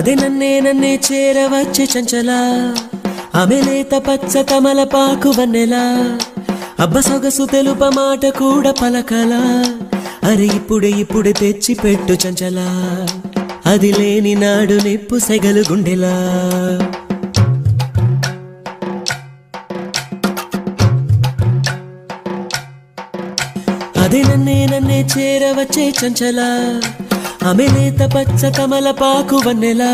అదే నన్నే నన్నే చేరవచ్చే చంచల. ఆమె లేత పచ్చ తమలపాకు వన్నెలా. అబ్బ సొగసు తెలుప మాట కూడా పలకలా. అరే ఇప్పుడే ఇప్పుడే తెచ్చి పెట్టు చంచల. అది లేని నాడు నిప్పు సెగలు గుండెలా. అదే నన్నే నన్నే చేరవచ్చే చంచలా. ఆమె లేత పచ్చ కమలపాకు వన్నెలా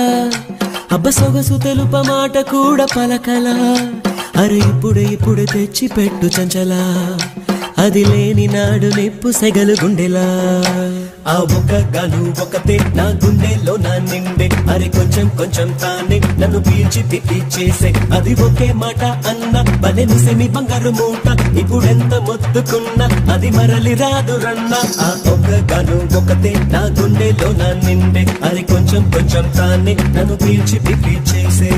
అబ్బ సొగసు తెలుప మాట కూడా పలకలా. అరే ఇప్పుడే ఇప్పుడే తెచ్చి పెట్టు చంచలా. అది లేని నాడు నిప్పు సెగలు గుండెలా. ఆ ఒక గను ఒకతే నా గుండెలో నా నిండే. అరే కొంచెం కొంచెం తానే నన్ను పీల్చి తిప్పి చేసే. అది ఒకే మాట అన్న బలెను సెమి బంగారు మూట. ఇప్పుడెంత మొత్తుకున్నా అది మరలి రాదు రన్న. ఆ ఒక గను ఒకతే నా గుండెలో నా నిండే. అరే కొంచెం కొంచెం తానే నన్ను పీల్చి తిప్పి చేసే.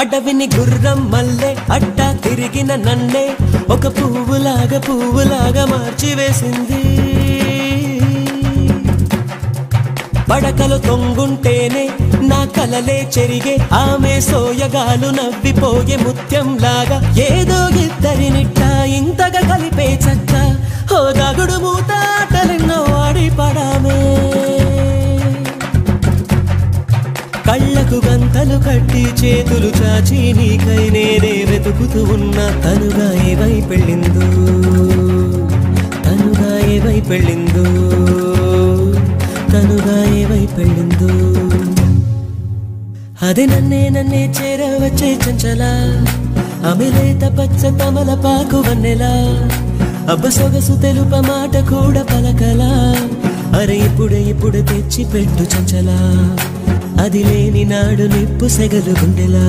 అడవిని గుర్రం మల్లె అడ్డ తిరిగిన నన్నే ఒక పువ్వులాగా పువ్వులాగా మార్చి వేసింది పడకలు తొంగుంటేనే నా కలలే చెరిగే ఆమె సోయగాలు నవ్విపోయే ముత్యంలాగా. ఏదో ఇద్దరినిట్ట ఇంతగా కలిపే చక్క మూత దగుడు గంతలు కట్టి చేతులు చాచి నీకై నేనే వెతుకుతూ ఉన్న తనుగా ఏవై పెళ్ళిందో? తనుగా ఏవై పెళ్ళిందో? తనుగా ఏవై పెళ్ళిందో? అది నన్నే నన్నే చేరవచ్చే చంచల అమిలేత పచ్చ తమల పాకు వన్నెలా అబ్బ సొగసు తెలుప మాట కూడా పలకలా. అరే ఇప్పుడే ఇప్పుడు తెచ్చి పెట్టు చంచలా. అది లేని నాడు నిప్పు సెగలు గుండెలా.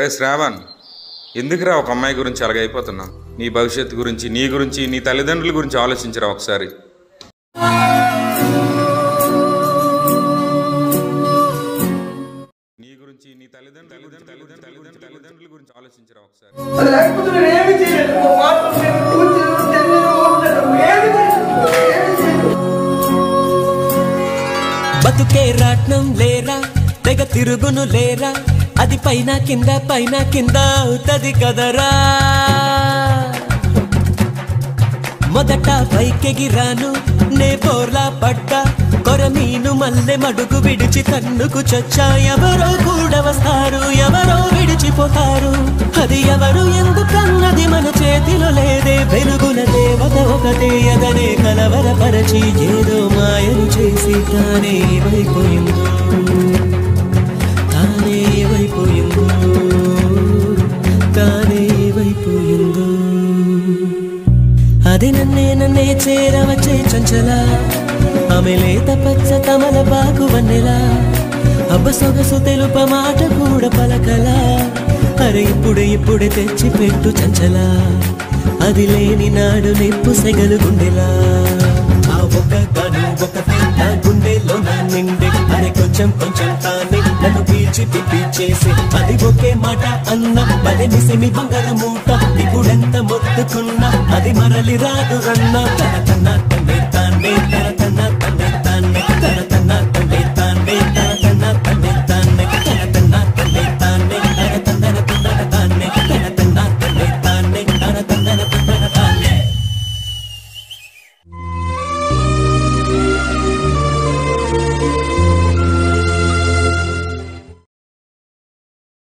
ఒరే శ్రావణ్ ఎందుకురా ఒక అమ్మాయి గురించి అలాగైపోతున్నావు నీ భవిష్యత్తు గురించి నీ గురించి నీ తల్లిదండ్రుల గురించి ఆలోచించరా ఒకసారి. నీ గురించి నీ తల్లిదండ్రుల గురించి తల్లిదండ్రుల తల్లిదండ్రుల తల్లిదండ్రుల గురించి ఆలోచించరా ఒకసారి. బతుకే రాట్నం లేరా? తెగ తిరుగును లేరా? అది పైన కింద పైన కింద అవుతుంది కదరా? మొదట పైకెగిరాను నే పోర్లా పడ్డా. కొరమీను మల్లె మడుగు విడిచి తన్నుకు చచ్చా. ఎవరో కూడా వస్తారు ఎవరో విడిచిపోతారు. అది ఎవరు ఎందుకన్నది మన చేతిలో లేదే? వెలుగుల దేవత ఒకటే ఎదనే కలవరపరచి ఏదో మాయను చేసి తానే ఏమైపోయిందో అది నన్నే నన్నే చేరవచ్చే చంచల. ఆమె లేత పచ్చ కమల పాకు వన్నెలా. అబ్బ సొగసు తెలుప మాట కూడా పలకలా. అరే ఇప్పుడే ఇప్పుడే తెచ్చి పెట్టు చంచల. అది లేని నాడు నిప్పు సెగలు గుండెలా. ఆ ఒక కను ఒక నా గుండెలో నా నిండే. అరే కొంచెం కొంచెం తానే నన్ను పీల్చి పిప్పి చేసి. అది ఒకే మాట అన్న బలి మిసిమి బంగారం మూట ఎంత మొత్తుకున్నా అది మరలి రాదు రన్నా తన కన్నా తన